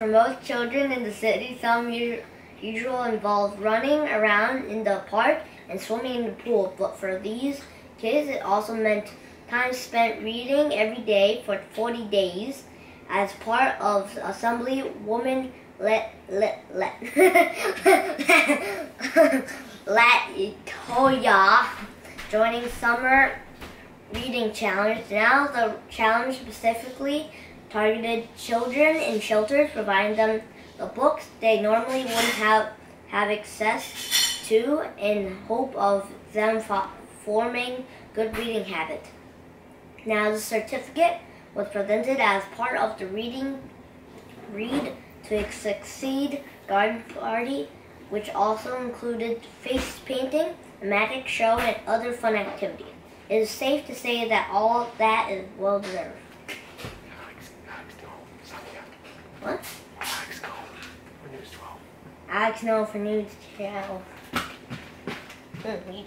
For most children in the city, some usual involves running around in the park and swimming in the pool. But for these kids, it also meant time spent reading every day for 40 days. As part of assembly, woman let let let Latoya Joyner summer reading challenge. Now the challenge specifically targeted children in shelters, providing them the books they normally wouldn't have have access to, in hope of them fo- forming good reading habit. Now the certificate was presented as part of the reading read to succeed garden party, which also included face painting, a magic show, and other fun activities. It is safe to say that all that is well deserved. Alex, Alex, no. Sonia. What? Alex, go. For News 12. Alex, no for news. Hmm, you